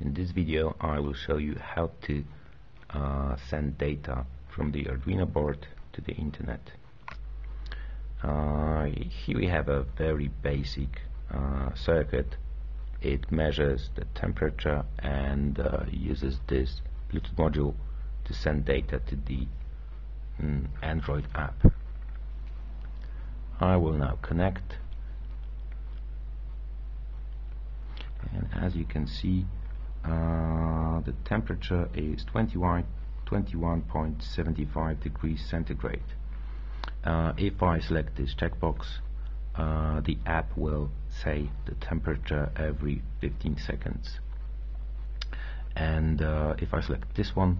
In this video I will show you how to uh, send data from the Arduino board to the internet. Uh, here we have a very basic uh, circuit. It measures the temperature and uh, uses this Bluetooth module to send data to the mm, Android app. I will now connect and as you can see temperature is 21.75 degrees centigrade. Uh, if I select this checkbox uh, the app will say the temperature every 15 seconds. And uh, if I select this one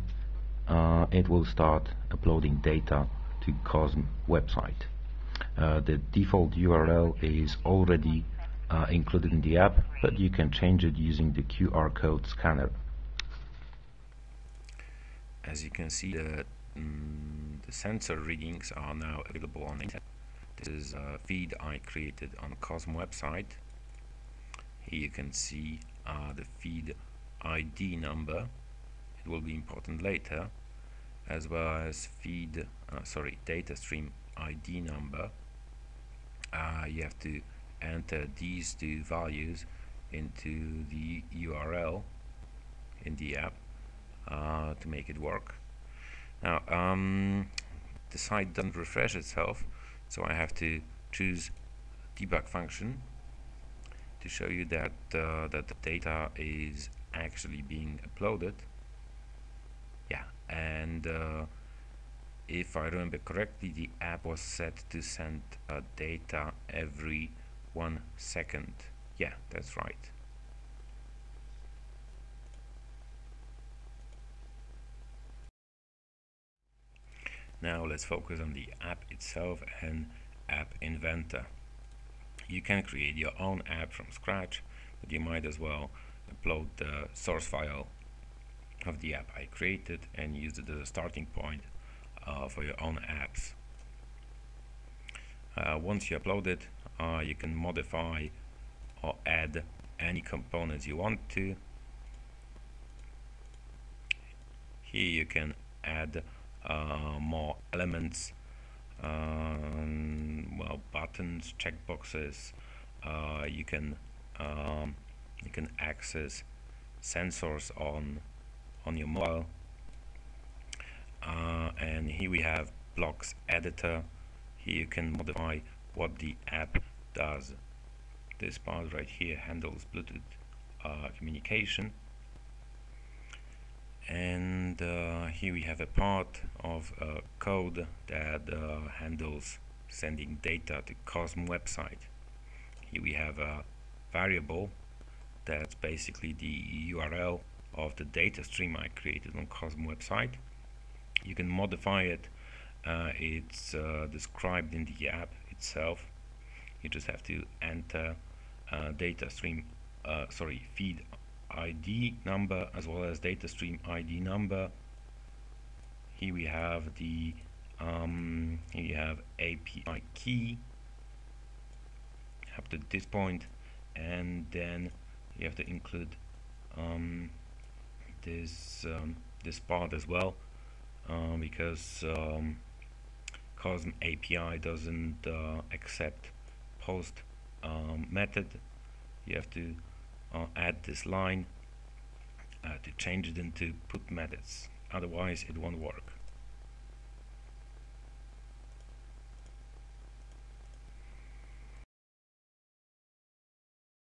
uh, it will start uploading data to COSM website. Uh, the default URL is already uh, included in the app, but you can change it using the QR code scanner. As you can see, the, mm, the sensor readings are now available on the internet. This is a feed I created on COSM website. Here you can see uh, the feed ID number. It will be important later, as well as feed, uh, sorry, data stream ID number. Uh, you have to enter these two values into the URL in the app uh, to make it work. Now um, the site doesn't refresh itself so I have to choose debug function to show you that uh, that the data is actually being uploaded yeah and uh, if I remember correctly the app was set to send uh, data every one second. Yeah, that's right. Now let's focus on the app itself and App Inventor. You can create your own app from scratch, but you might as well upload the source file of the app I created and use it as a starting point uh, for your own apps. Uh, once you upload it, uh, you can modify or add any components you want to. Here you can add more elements, um, well, buttons, checkboxes. Uh, you can um, you can access sensors on on your mobile. Uh, and here we have blocks editor here you can modify what the app does this part right here handles Bluetooth uh, communication and uh, here we have a part of code that uh, handles sending data to COSM website. Here we have a variable that's basically the URL of the data stream I created on COSM website. You can modify it uh, it's uh, described in the app itself. You just have to enter uh, data stream uh, sorry feed ID number as well as data stream ID number. Here we have the um, here you have API key. Up to this point and then you have to include um, this um, this part as well uh, because um, COSM API doesn't uh, accept post um, method. You have to uh, add this line uh, to change it into put methods. Otherwise it won't work